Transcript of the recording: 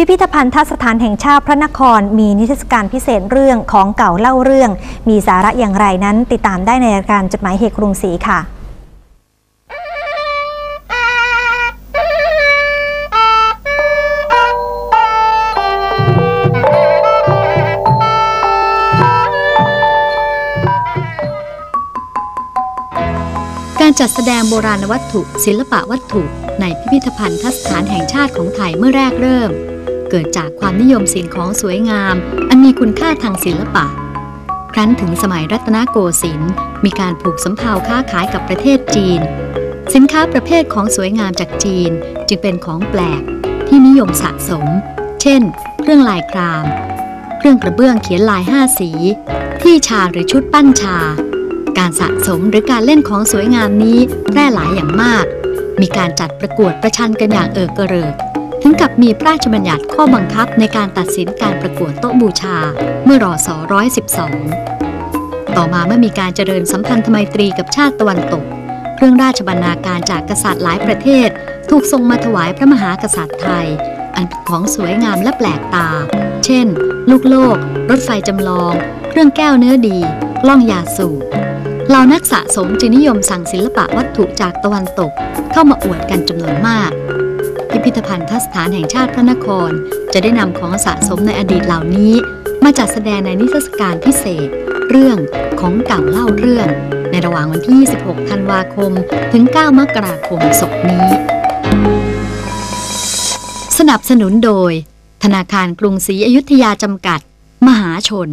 พิพิธภัณฑ์ทัศถานแห่งชาติพระนคร มีนิทรรศการพิเศษเรื่องของเก่าเล่าเรื่อง มีสาระอย่างไรนั้น ติดตามได้ในรายการจดหมายเหตุกรุงศรีค่ะการจัดแสดงโบราณวัตถุ ศิลปะวัตถุ ในพิพิธภัณฑ์ทัศฐานแห่งชาติของไทยเมื่อแรกเริ่ม เกิดจากความนิยมสิ่งของสวยงาม อันมีคุณค่าทางศิลปะ ครั้นถึงสมัยรัตนโกสินทร์มีการผูกสำเภาค้าขายกับประเทศจีน สินค้าประเภทของสวยงามจากจีนจึงเป็นของแปลกที่นิยมสะสม เช่น เครื่องลายคราม เครื่องกระเบื้องเขียนลายห้าสี ที่ชาหรือชุดปั้นชา การสะสมหรือการเล่นของสวยงามนี้แพร่หลายอย่างมาก มีการจัดประกวดประชันกันอย่างเอิกกระเริก ถึงกับมีพระราชบัญญัติข้อบังคับในการตัดสินการประกวดโต๊ะบูชาเมื่อรอศ112 ต่อมาเมื่อมีการเจริญสัมพันธไมตรีกับชาติตะวันตก เครื่องราชบรรณาการจากกษัตริย์หลายประเทศ ถูกส่งมาถวายพระมหากษัตริย์ไทย อันเป็นของสวยงามและแปลกตา เช่น ลูกโลก รถไฟจำลอง เครื่องแก้วเนื้อดีกล้องยาสูบเหล่านักสะสมจึงนิยมสั่งศิลปะวัตถุจากตะวันตก เข้ามาอวดกันจำนวนมาก พิพิธภัณฑ์ทัศฐานแห่งชาติพระนคร จะได้นำของสะสมในอดีตเหล่านี้ มาจัดแสดงในนิทรรศการพิเศษ เรื่องของเก่าเล่าเรื่อง ในระหว่างวันที่ 26 ธันวาคม ถึง 9 มกราคมศกนี้ สนับสนุนโดย ธนาคารกรุงศรีอยุธยาจำกัด มหาชน